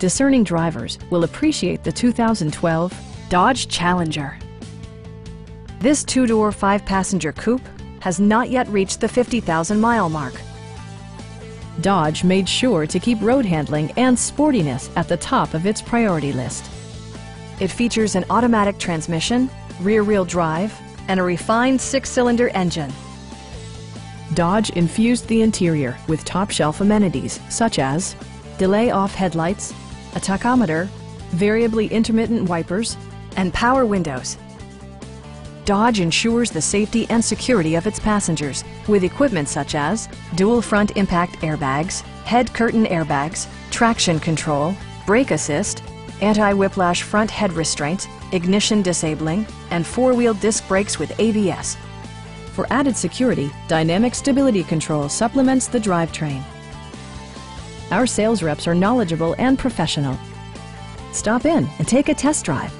discerning drivers will appreciate the 2012 Dodge Challenger. This two-door, five-passenger coupe has not yet reached the 50,000-mile mark. Dodge made sure to keep road handling and sportiness at the top of its priority list. It features an automatic transmission, rear-wheel drive, and a refined six-cylinder engine. Dodge infused the interior with top-shelf amenities such as delay-off headlights, a tachometer, variably intermittent wipers, and power windows. Dodge ensures the safety and security of its passengers with equipment such as dual front impact airbags, head curtain airbags, traction control, brake assist, anti-whiplash front head restraints, ignition disabling, and four-wheel disc brakes with ABS. For added security, Dynamic Stability Control supplements the drivetrain. Our sales reps are knowledgeable and professional. Stop in and take a test drive.